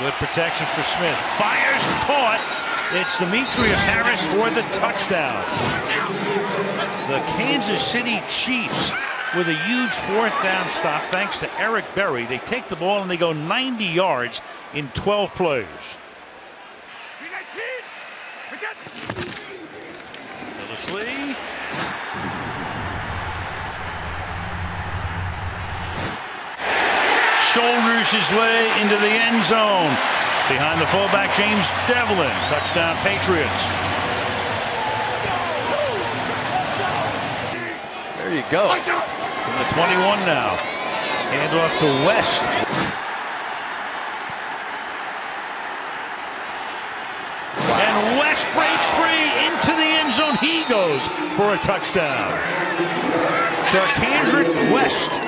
Good protection for Smith. Fires, caught. It's Demetrius Harris for the touchdown. The Kansas City Chiefs with a huge fourth down stop thanks to Eric Berry. They take the ball and they go 90 yards in 12 plays. Willis Shoulders his way into the end zone. Behind the fullback, James Develin. Touchdown, Patriots. There you go. From the 21 now. Handoff to West. And West breaks free into the end zone. He goes for a touchdown. Charcandrick West